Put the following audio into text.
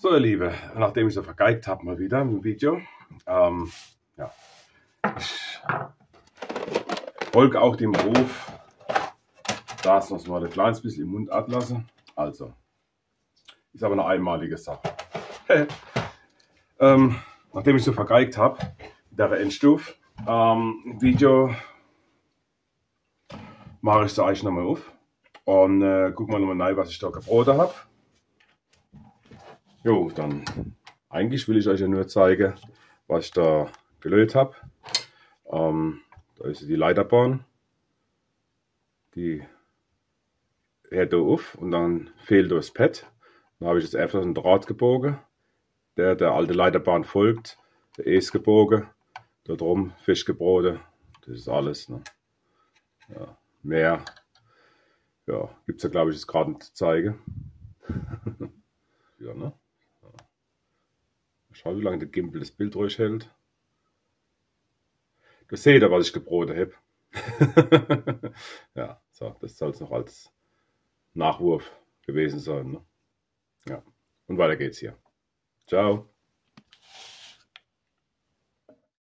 So ihr Liebe, nachdem ich so vergeigt habe mal wieder im Video, ähm, ja, ich folge auch dem Ruf, das noch mal ein kleines bisschen im Mund ablassen. Also, ist aber eine einmalige Sache. ähm, nachdem ich so vergeigt habe, der Endstufe, ähm, Video mache ich es eigentlich nochmal auf und äh, guck mal nochmal rein, was ich da gebroten habe. Jo, dann eigentlich will ich euch ja nur zeigen, was ich da gelöst habe. Ähm, da ist die Leiterbahn. Die hört da auf und dann fehlt das Pad. Dann habe ich jetzt einfach einen Draht gebogen, der der alte Leiterbahn folgt. Der ist gebogen, da drum Fisch gebroten. Das ist alles. Ne? Ja, mehr ja, gibt es ja glaube ich jetzt gerade nicht zu zeigen. ja, ne? Schau, wie lange der Gimbal das Bild ruhig hält. Du seht ja, was ich gebroten habe. ja, so, das soll es noch als Nachwurf gewesen sein. Ne? Ja, und weiter geht's hier. Ciao.